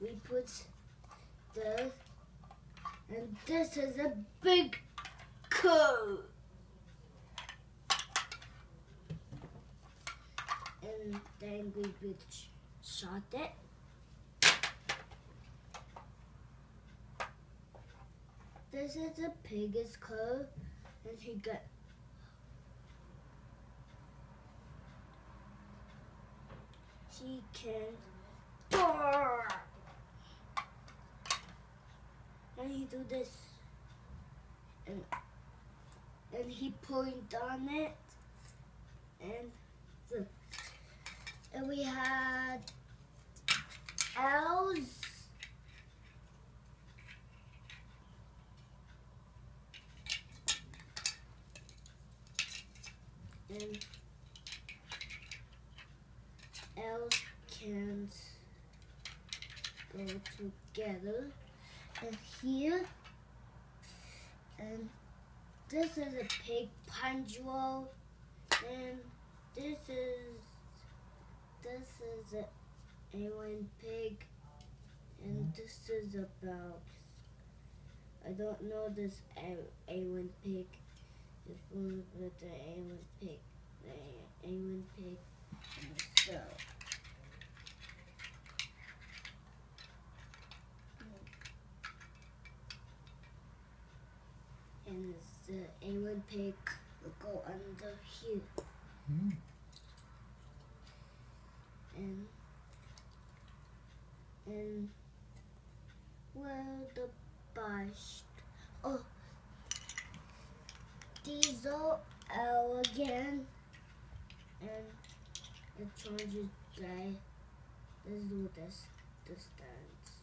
we put the and this is a big coat. And then we would shot it. This is the pig's coat, and he got she can door. And he do this, and and he point on it, and the and we had L's. And L's can't go together. And here, and this is a pig punch and this is this is a A1 pig, and this is about I don't know this A A1 pig. It's one with the A1 pig, the A1 pig, and the cell. And the A1 pig will go under here. Mm. and and where the bus oh diesel L again and the charger guy let's do this this time